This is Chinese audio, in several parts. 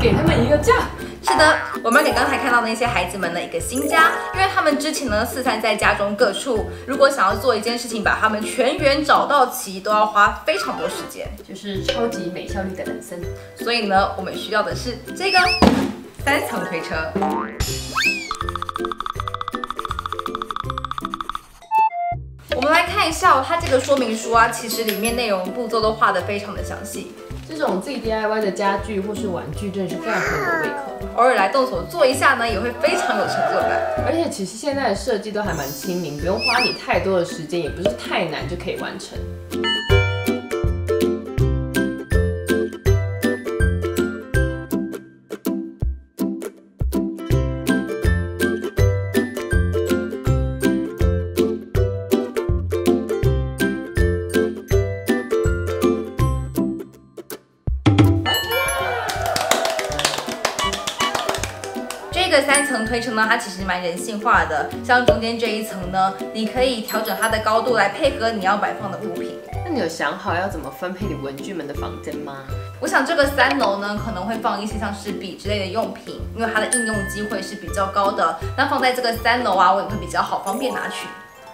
给他们一个家。是的，我们给刚才看到的那些孩子们的一个新家，因为他们之前呢四散在家中各处，如果想要做一件事情把他们全员找到齐，都要花非常多时间，就是超级没效率的人生。所以呢，我们需要的是这个三层推车。看一下哦，它这个说明书啊，其实里面内容步骤都画得非常的详细。这种自己 DIY 的家具或是玩具，真的是非常合我胃口。偶尔来动手做一下呢，也会非常有成就感。而且其实现在的设计都还蛮亲民，不用花你太多的时间，也不是太难就可以完成。这个三层推车呢，它其实蛮人性化的。像中间这一层呢，你可以调整它的高度来配合你要摆放的物品。那你有想好要怎么分配你文具们的房间吗？我想这个三楼呢，可能会放一些像是笔之类的用品，因为它的应用机会是比较高的。那放在这个三楼啊，我也会比较好方便拿取。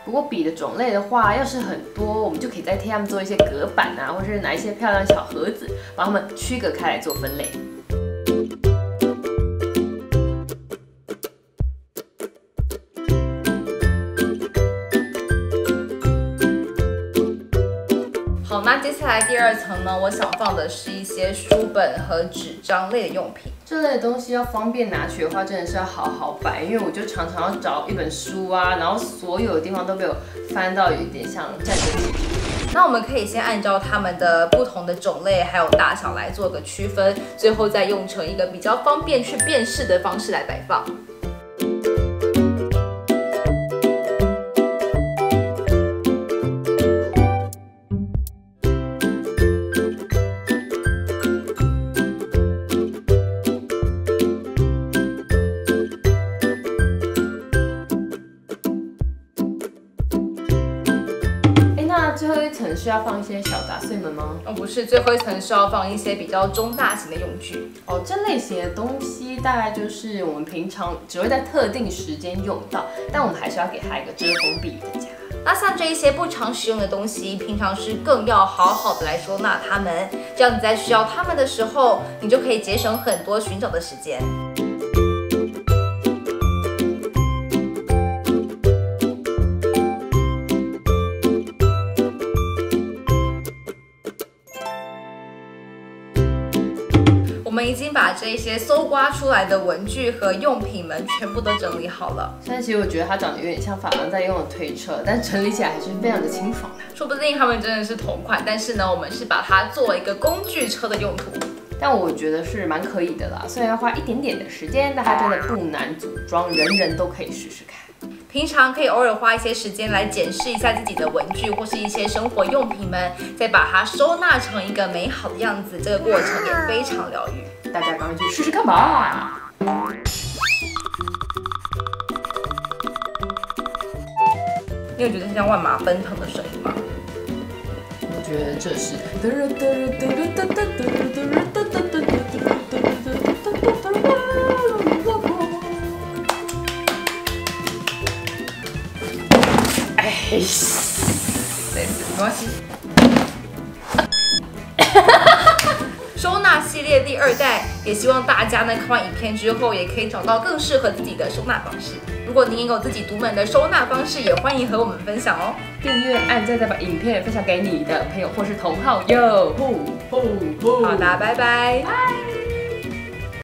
不过笔的种类的话，要是很多，我们就可以再替他们做一些隔板啊，或者是拿一些漂亮小盒子，把它们区隔开来做分类。那接下来第二层呢，我想放的是一些书本和纸张类的用品。这类东西要方便拿取的话，真的是要好好摆，因为我就常常要找一本书啊，然后所有的地方都被我翻到，有一点像战争地。那我们可以先按照它们的不同的种类还有大小来做个区分，最后再用成一个比较方便去辨识的方式来摆放。层是要放一些小杂碎们吗？哦，不是，最后一层是要放一些比较中大型的用具。哦，这类型的东西大概就是我们平常只会在特定时间用到，但我们还是要给它一个遮风避雨的家。那像这一些不常使用的东西，平常是更要好好的来收纳它们，这样你在需要它们的时候，你就可以节省很多寻找的时间。已经把这些搜刮出来的文具和用品们全部都整理好了。虽然其实我觉得它长得有点像法郎在用的推车，但整理起来还是非常的清爽的。说不定他们真的是同款，但是呢，我们是把它作为一个工具车的用途。但我觉得是蛮可以的啦，虽然要花一点点的时间，但它真的不难组装，人人都可以试试看。平常可以偶尔花一些时间来检视一下自己的文具或是一些生活用品们，再把它收纳成一个美好的样子，这个过程也非常疗愈。大家赶快去试试看吧！你有觉得像万马奔腾的声音吗？我觉得这是。没关系。系列第二代，也希望大家呢看完影片之后，也可以找到更适合自己的收纳方式。如果您也有自己独门的收纳方式，也欢迎和我们分享哦。订阅、按赞，再把影片分享给你的朋友或是同好哟。呼呼呼！好的，拜拜。拜。